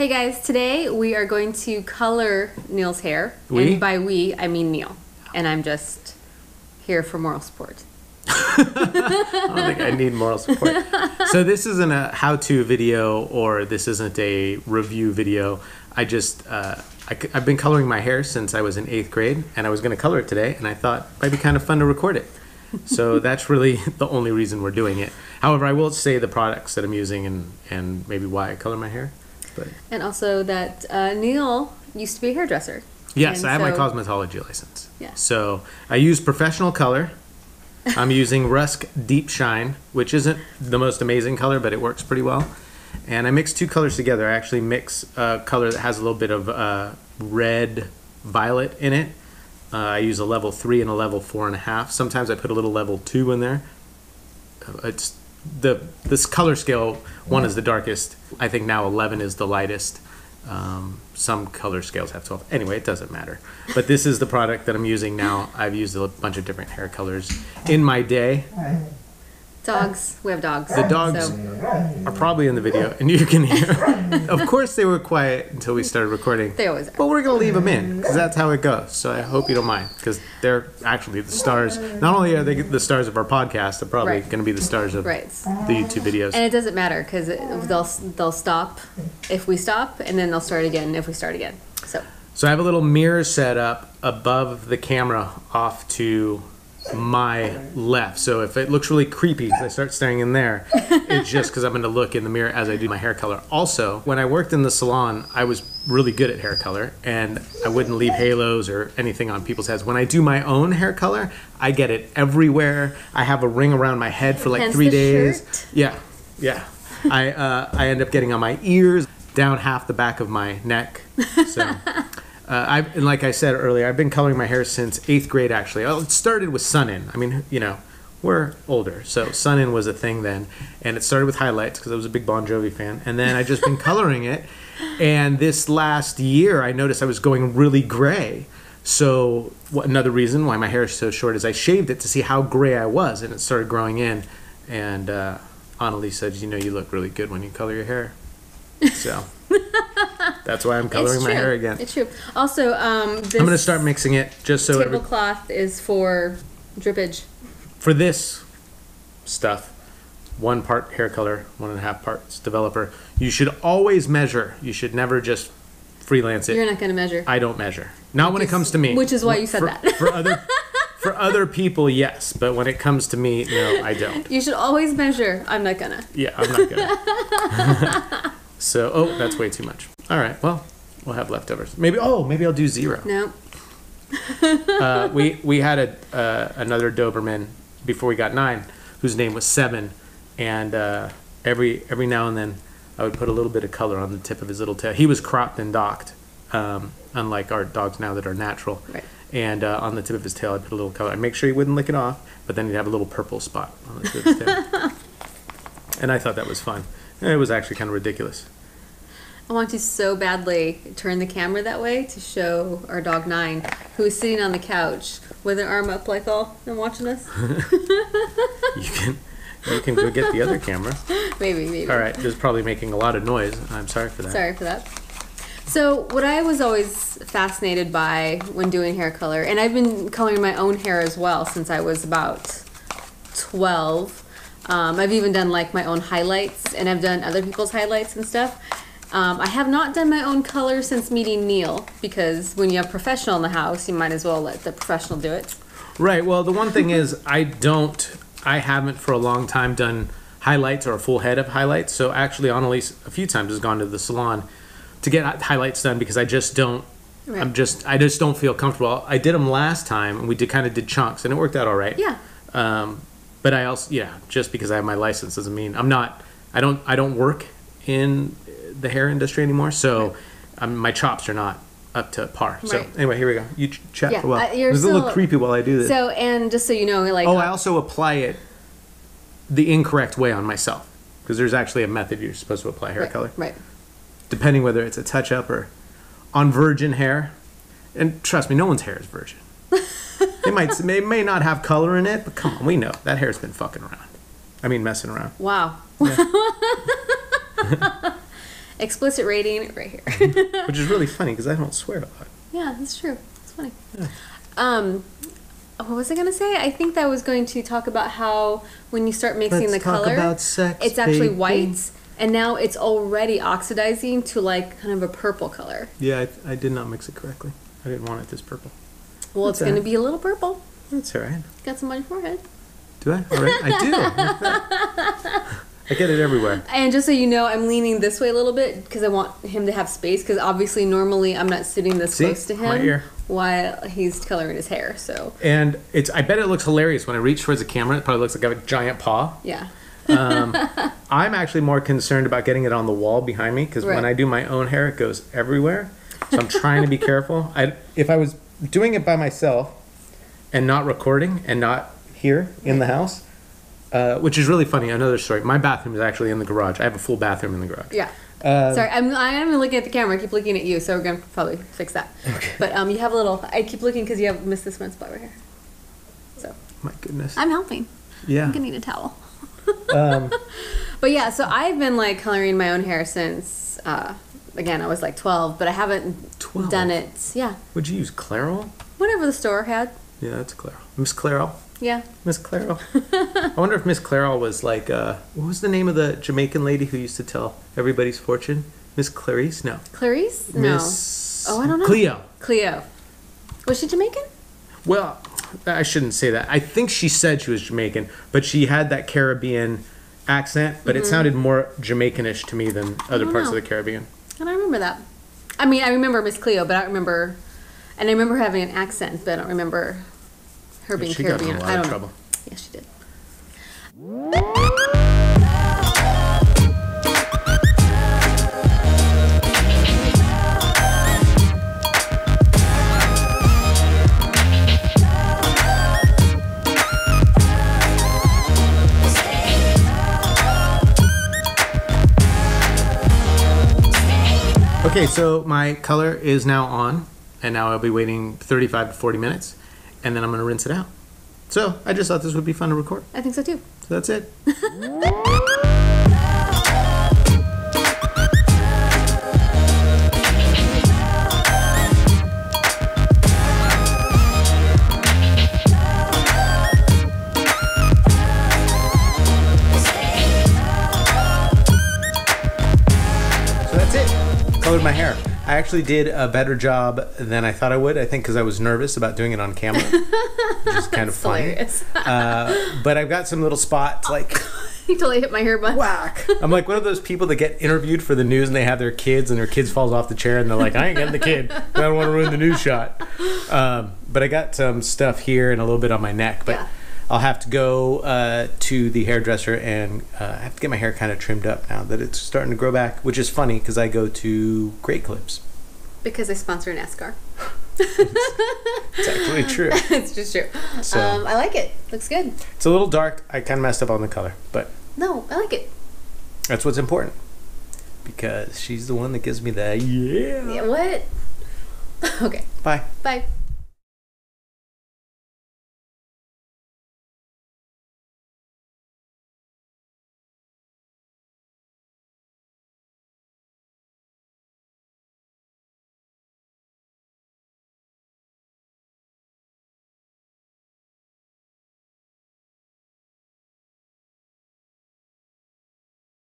Hey guys, today we are going to color Neil's hair. We? And by we, I mean Neil. And I'm just here for moral support. I don't think I need moral support. So this isn't a how-to video or this isn't a review video. I just uh, I, have been coloring my hair since I was in eighth grade, and I was going to color it today, and I thought it might be kind of fun to record it. So that's really the only reason we're doing it. However, I will say the products that I'm using and and maybe why I color my hair. But And also that uh, Neil used to be a hairdresser. yes, And I have my cosmetology license. Yeah. So I use professional color. I'm using Rusk Deep Shine, which isn't the most amazing color, but it works pretty well. And I mix two colors together. I actually mix a color that has a little bit of uh, red violet in it. Uh, I use a level three and a level four and a half. Sometimes I put a little level two in there. Uh, It's the this color scale. One is the darkest. I think now eleven is the lightest. Um, some color scales have 12. Anyway, it doesn't matter. But this is the product that I'm using now. I've used a bunch of different hair colors in my day. Dogs. We have dogs. The dogs So are probably in the video, and you can hear. of course, they were quiet until we started recording. they always are. But we're gonna leave them in because that's how it goes. So I hope you don't mind because they're actually the stars. Not only are they the stars of our podcast, they're probably Right. gonna be the stars of Right. the YouTube videos. And it doesn't matter because they'll they'll stop if we stop, and then they'll start again if we start again. So So I have a little mirror set up above the camera off to my left. So if it looks really creepy I start staring in there, it's just because I'm going to look in the mirror as I do my hair color. Also, when I worked in the salon, I was really good at hair color and I wouldn't leave halos or anything on people's heads. When I do my own hair color, I get it everywhere. I have a ring around my head for like Hence three the days. shirt. Yeah, yeah. I uh, I end up getting on my ears, down half the back of my neck. So. Uh, I've, and like I said earlier, I've been coloring my hair since eighth grade. Actually, oh, it started with Sun-In. I mean, you know, we're older, so Sun-In was a thing then, and it started with highlights because I was a big Bon Jovi fan, and then I just been coloring it. And this last year, I noticed I was going really gray. So what, another reason why my hair is so short is I shaved it to see how gray I was, and it started growing in. And uh, Annalise said, "You know, you look really good when you color your hair." So that's why I'm coloring my hair again. It's true. Also, um, this I'm gonna start mixing it just so every, tablecloth is for drippage. for this stuff, one part hair color, one and a half parts developer. You should always measure. You should never just freelance it. You're not going to measure. I don't measure. Not when it comes to me. which is why you said for, that. for other for other people, yes, but when it comes to me, no, I don't. You should always measure. I'm not gonna. Yeah, I'm not gonna. so, oh, that's way too much. All right, well, we'll have leftovers. Maybe. Oh, maybe I'll do zero. No. uh, we we had a uh, another Doberman before we got nine, whose name was Seven, and uh, every every now and then I would put a little bit of color on the tip of his little tail. He was cropped and docked, um, unlike our dogs now that are natural. Right. And uh, on the tip of his tail, I'd put a little color. I'd make sure he wouldn't lick it off, but then he'd have a little purple spot on the tip of his tail. and I thought that was fun. It was actually kind of ridiculous. I want to so badly turn the camera that way to show our dog Nine, who is sitting on the couch with an arm up like all and watching us. You can you can go get the other camera. maybe, maybe. All right, is probably making a lot of noise. I'm sorry for that. Sorry for that. So, what I was always fascinated by when doing hair color, and I've been coloring my own hair as well since I was about 12. Um, I've even done like my own highlights, and I've done other people's highlights and stuff. Um, I have not done my own color since meeting Neil because when you have professional in the house, you might as well let the professional do it. Right. Well, the one thing is, I don't, I haven't for a long time done highlights or a full head of highlights. So actually, Annalise a few times has gone to the salon to get highlights done because I just don't. Right. I'm just, I just don't feel comfortable. I did them last time, and we did kind of did chunks, and it worked out all right. Yeah. Um, but I also, yeah, just because I have my license doesn't mean I'm not. I don't. I don't work in the hair industry anymore, so um, my chops are not up to par. So anyway, here we go. You ch- chat Yeah, for a while. uh, you're It's a little still- creepy while I do this. So, and just so you know, like, Oh, I also apply it the incorrect way on myself because there's actually a method you're supposed to apply hair right, color, right. depending whether it's a touch up or on virgin hair. And trust me, no one's hair is virgin. they might they may not have color in it, but come on, we know that hair's been fucking around. I mean, messing around. Wow. Explicit rating right here. which is really funny because I don't swear a lot. yeah, that's true. It's funny. Um, what was I gonna say? I think that I was going to talk about how when you start mixing Let's the talk color, about sex, it's actually baby. white, and now it's already oxidizing to like kind of a purple color. Yeah, I, I did not mix it correctly. I didn't want it this purple. Well, That's it's going to be a little purple. That's all right. Got some on your forehead. Do I? All right. I do. I get it everywhere. And just so you know, I'm leaning this way a little bit because I want him to have space. Because obviously, normally I'm not sitting this See? close to him while he's coloring his hair. So And it's. I bet it looks hilarious when I reach towards the camera. It probably looks like I have a giant paw. yeah, um, I'm actually more concerned about getting it on the wall behind me because when I do my own hair, it goes everywhere. So I'm trying to be careful. I if I was doing it by myself and not recording and not here in the house, uh, which is really funny. Another story. My bathroom is actually in the garage. I have a full bathroom in the garage. yeah. Uh, Sorry, I'm I am looking at the camera. I keep looking at you, so we're gonna probably fix that. Okay. But um, you have a little. I keep looking because you have missed this one spot right here. So My goodness. I'm helping. yeah. I'm gonna need a towel. Um, But yeah, so I've been like coloring my own hair since uh, again I was like 12, but I haven't 12? done it. Yeah, would you use Clairol? whatever the store had. Yeah, that's Clairol. Miss Clairol. Yeah, Miss Clairol. I wonder if Miss Clairol was like, uh, what was the name of the Jamaican lady who used to tell everybody's fortune? Miss Clarice? No. Clarice. No. Miss. Oh, I don't know. Cleo. Cleo. Was she Jamaican? Well, I shouldn't say that. I think she said she was Jamaican, but she had that Caribbean accent, but it sounded more Jamaicanish to me than other parts know. of the Caribbean. And I remember that. I mean, I remember Miss Cleo, but I remember. And I remember having an accent, but I don't remember her being she got in a lot I of don't trouble. know. Yes, she did. Okay, so my color is now on, and now I'll be waiting 35 to 40 minutes, and then I'm going to rinse it out. So I just thought this would be fun to record. I think so too. So that's it. actually did a better job than I thought I would. I think because I was nervous about doing it on camera, which is kind of funny. Uh, but I've got some little spots like you totally hit my hair bun. whack. I'm like one of those people that get interviewed for the news and they have their kids and their kids falls off the chair and they're like, I ain't getting the kid. I don't want to ruin the news shot. Um, but I got some stuff here and a little bit on my neck. But Yeah. I'll have to go uh, to the hairdresser and uh, I have to get my hair kind of trimmed up now that it's starting to grow back, which is funny because I go to Great Clips. Because I sponsor NASCAR. It's actually true. it's just true. So- Um, I like it. Looks good. It's a little dark. I kind of messed up on the color, but No, I like it. that's what's important because she's the one that gives me that yeah. Yeah, what? okay. Bye. Bye.